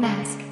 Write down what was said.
mask.